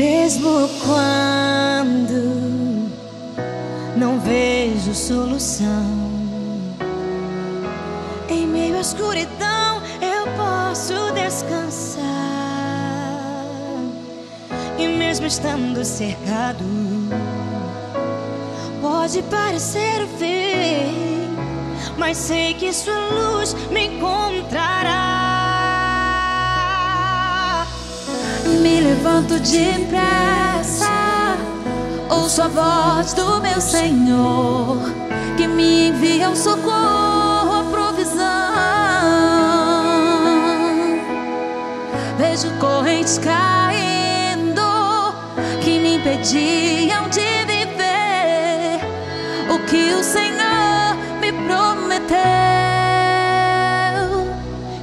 Mesmo quando não vejo solução, em meio à escuridão eu posso descansar. E mesmo estando cercado, pode parecer o fim, mas sei que sua luz me encontrará. Me levanto depressa, ouço a voz do meu Senhor que me envia o socorro, a provisão. Vejo correntes caindo que me impediam de viver o que o Senhor me prometeu.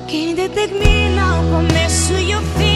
Quem determina o começo e o fim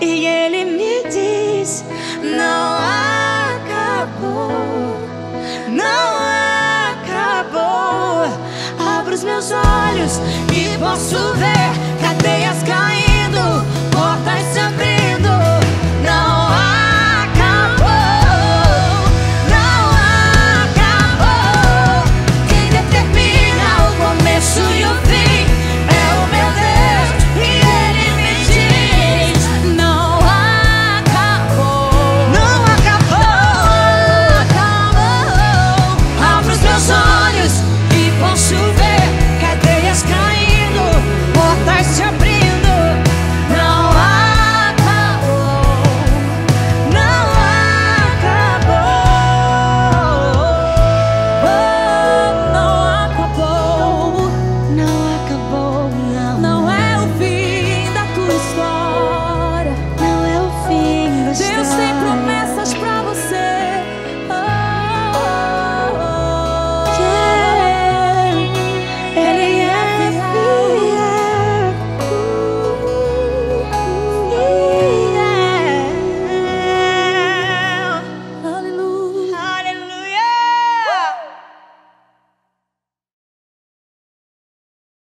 e Ele me diz: não acabou. Não acabou. Abro os meus olhos e posso ver cadeias.